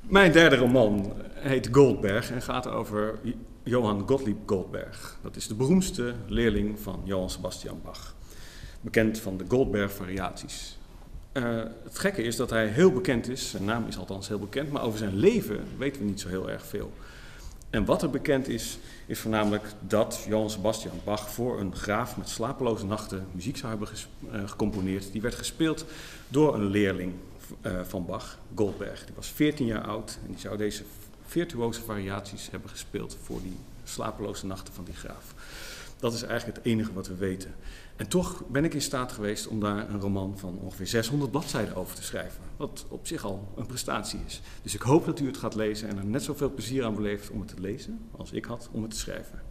Mijn derde roman heet Goldberg en gaat over Johann Gottlieb Goldberg. Dat is de beroemdste leerling van Johann Sebastian Bach. Bekend van de Goldberg-variaties. Uh, het gekke is dat hij heel bekend is, zijn naam is althans heel bekend, maar over zijn leven weten we niet zo heel erg veel. En wat er bekend is, is voornamelijk dat Johann Sebastian Bach voor een graaf met slapeloze nachten muziek zou hebben uh, gecomponeerd. Die werd gespeeld door een leerling van Bach, Goldberg. Die was 14 jaar oud en die zou deze virtuoze variaties hebben gespeeld voor die slapeloze nachten van die graaf. Dat is eigenlijk het enige wat we weten. En toch ben ik in staat geweest om daar een roman van ongeveer 600 bladzijden over te schrijven. Wat op zich al een prestatie is. Dus ik hoop dat u het gaat lezen en er net zoveel plezier aan beleeft om het te lezen als ik had om het te schrijven.